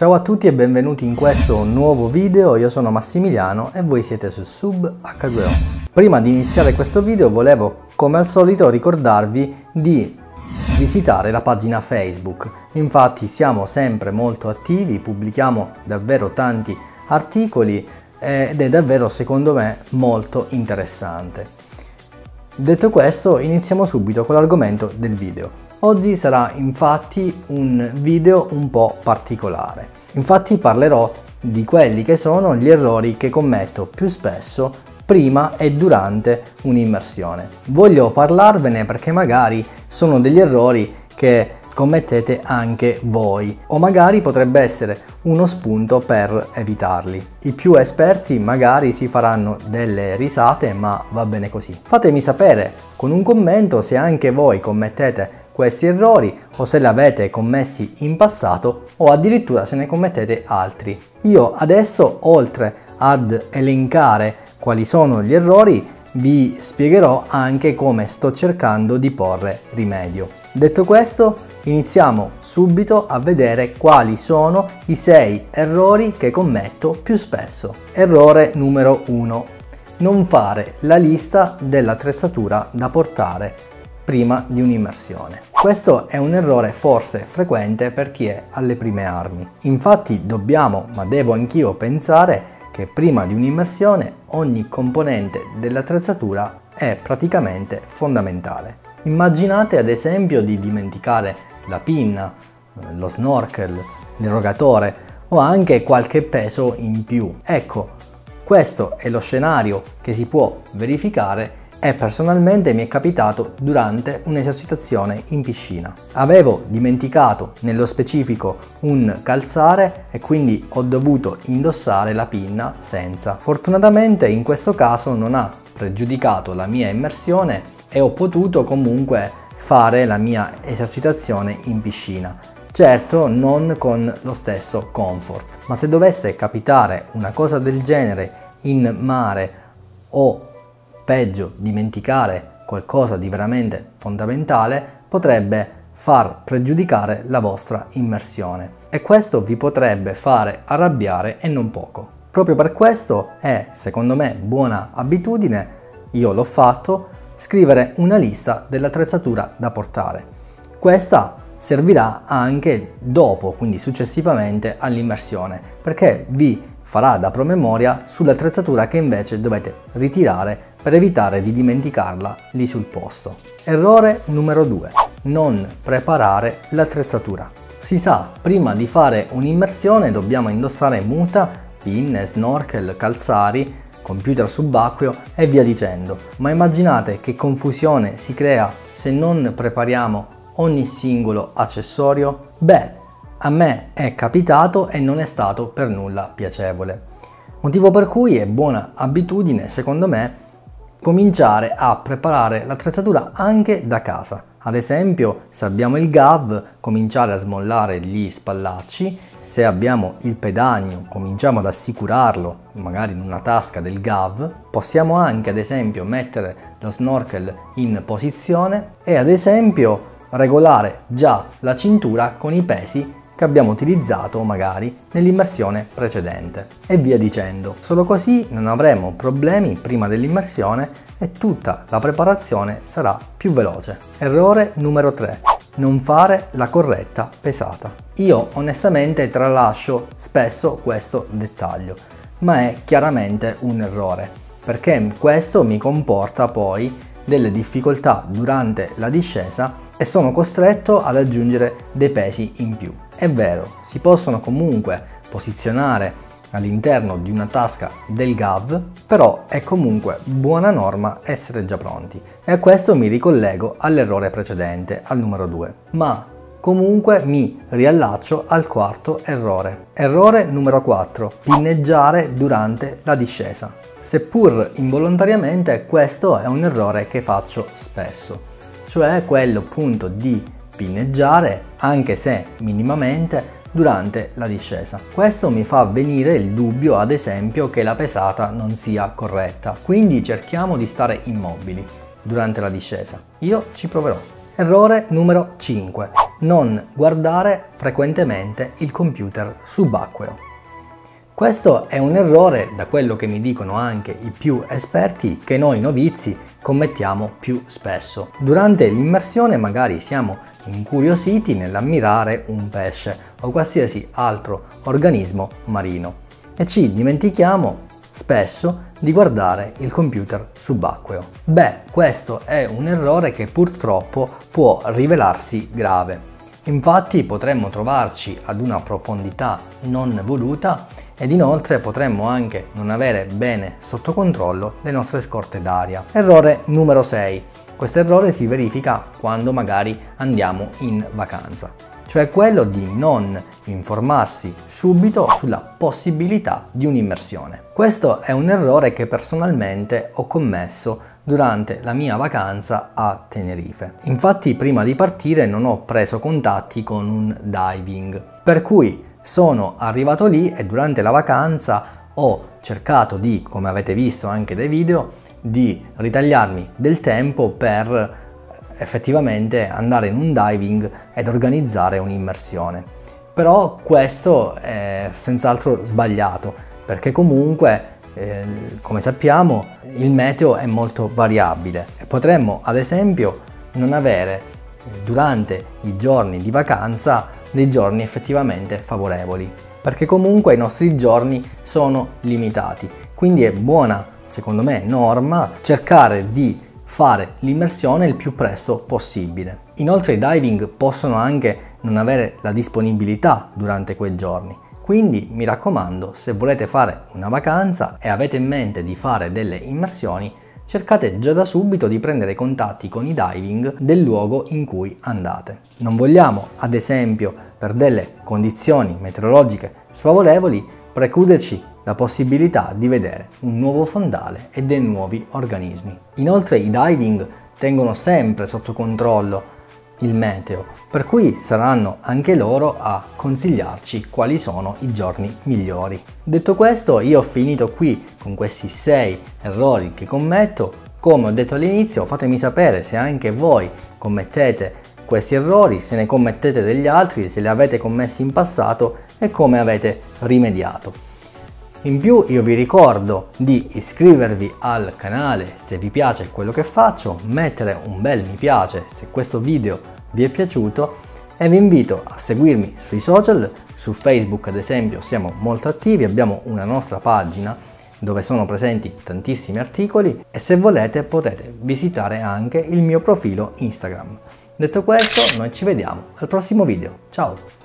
Ciao a tutti e benvenuti in questo nuovo video, io sono Massimiliano e voi siete su Sub H2O. Prima di iniziare questo video volevo come al solito ricordarvi di visitare la pagina Facebook, infatti siamo sempre molto attivi, pubblichiamo davvero tanti articoli ed è davvero secondo me molto interessante. Detto questo iniziamo subito con l'argomento del video. Oggi sarà infatti un video un po' particolare. Infatti parlerò di quelli che sono gli errori che commetto più spesso prima e durante un'immersione. Voglio parlarvene perché magari sono degli errori che commettete anche voi o magari potrebbe essere uno spunto per evitarli. I più esperti magari si faranno delle risate ma va bene così. Fatemi sapere con un commento se anche voi commettete questi errori o se li avete commessi in passato o addirittura se ne commettete altri. Io adesso oltre ad elencare quali sono gli errori vi spiegherò anche come sto cercando di porre rimedio. Detto questo iniziamo subito a vedere quali sono i 6 errori che commetto più spesso. Errore numero 1. Non fare la lista dell'attrezzatura da portare prima di un'immersione. Questo è un errore forse frequente per chi è alle prime armi. Infatti dobbiamo, ma devo anch'io pensare, che prima di un'immersione ogni componente dell'attrezzatura è praticamente fondamentale. Immaginate ad esempio di dimenticare la pinna, lo snorkel, l'erogatore o anche qualche peso in più. Ecco, questo è lo scenario che si può verificare e personalmente mi è capitato durante un'esercitazione in piscina. Avevo dimenticato nello specifico un calzare e quindi ho dovuto indossare la pinna senza. Fortunatamente in questo caso non ha pregiudicato la mia immersione e ho potuto comunque fare la mia esercitazione in piscina. Certo non con lo stesso comfort, ma se dovesse capitare una cosa del genere in mare o peggio dimenticare qualcosa di veramente fondamentale potrebbe far pregiudicare la vostra immersione e questo vi potrebbe fare arrabbiare e non poco. Proprio per questo è, secondo me, buona abitudine, io l'ho fatto, scrivere una lista dell'attrezzatura da portare. Questa servirà anche dopo, quindi successivamente all'immersione, perché vi farà da promemoria sull'attrezzatura che invece dovete ritirare per evitare di dimenticarla lì sul posto. Errore numero 2. Non preparare l'attrezzatura. Si sa, prima di fare un'immersione dobbiamo indossare muta, pinne, snorkel, calzari, computer subacqueo e via dicendo. Ma immaginate che confusione si crea se non prepariamo ogni singolo accessorio? Beh, a me è capitato e non è stato per nulla piacevole. Motivo per cui è buona abitudine, secondo me, cominciare a preparare l'attrezzatura anche da casa. Ad esempio, se abbiamo il GAV, cominciare a smollare gli spallacci, se abbiamo il pedagno, cominciamo ad assicurarlo magari in una tasca del GAV, possiamo anche ad esempio mettere lo snorkel in posizione e ad esempio regolare già la cintura con i pesi che abbiamo utilizzato magari nell'immersione precedente e via dicendo. Solo così non avremo problemi prima dell'immersione e tutta la preparazione sarà più veloce. Errore numero 3. Non fare la corretta pesata. Io onestamente tralascio spesso questo dettaglio, ma è chiaramente un errore, perché questo mi comporta poi delle difficoltà durante la discesa e sono costretto ad aggiungere dei pesi in più. È vero, si possono comunque posizionare all'interno di una tasca del GAV, però è comunque buona norma essere già pronti. E a questo mi ricollego all'errore precedente, al numero 2. Ma comunque mi riallaccio al quarto errore. Errore numero 4. Pinneggiare durante la discesa. Seppur involontariamente questo è un errore che faccio spesso, cioè quello appunto di pinneggiare, anche se minimamente, durante la discesa. Questo mi fa venire il dubbio, ad esempio, che la pesata non sia corretta. Quindi cerchiamo di stare immobili durante la discesa. Io ci proverò. Errore numero 5. non guardare frequentemente il computer subacqueo. Questo è un errore, da quello che mi dicono anche i più esperti, che noi novizi commettiamo più spesso. Durante l'immersione magari siamo incuriositi nell'ammirare un pesce o qualsiasi altro organismo marino e ci dimentichiamo spesso di guardare il computer subacqueo. Beh, questo è un errore che purtroppo può rivelarsi grave. Infatti potremmo trovarci ad una profondità non voluta ed inoltre potremmo anche non avere bene sotto controllo le nostre scorte d'aria. Errore numero 6. Questo errore si verifica quando magari andiamo in vacanza, cioè quello di non informarsi subito sulla possibilità di un'immersione. Questo è un errore che personalmente ho commesso durante la mia vacanza a Tenerife. Infatti prima di partire non ho preso contatti con un diving, per cui sono arrivato lì e durante la vacanza ho cercato di, come avete visto anche dai video, di ritagliarmi del tempo per effettivamente andare in un diving ed organizzare un'immersione. Però questo è senz'altro sbagliato perché comunque eh, come sappiamo il meteo è molto variabile. E potremmo ad esempio non avere eh, durante i giorni di vacanza dei giorni effettivamente favorevoli, perché comunque i nostri giorni sono limitati, quindi è buona, secondo me, norma cercare di fare l'immersione il più presto possibile. Inoltre i diving possono anche non avere la disponibilità durante quei giorni, quindi mi raccomando, se volete fare una vacanza e avete in mente di fare delle immersioni, cercate già da subito di prendere contatti con i diving del luogo in cui andate. Non vogliamo, ad esempio, per delle condizioni meteorologiche sfavorevoli, precluderci la possibilità di vedere un nuovo fondale e dei nuovi organismi. Inoltre i diving tengono sempre sotto controllo il meteo, per cui saranno anche loro a consigliarci quali sono i giorni migliori. Detto questo, io ho finito qui con questi 6 errori che commetto. Come ho detto all'inizio, fatemi sapere se anche voi commettete questi errori, se ne commettete degli altri, se li avete commessi in passato e come avete rimediato. In più io vi ricordo di iscrivervi al canale se vi piace quello che faccio, mettere un bel mi piace se questo video vi è piaciuto e vi invito a seguirmi sui social, su Facebook ad esempio siamo molto attivi, abbiamo una nostra pagina dove sono presenti tantissimi articoli e se volete potete visitare anche il mio profilo Instagram. Detto questo noi ci vediamo al prossimo video, ciao!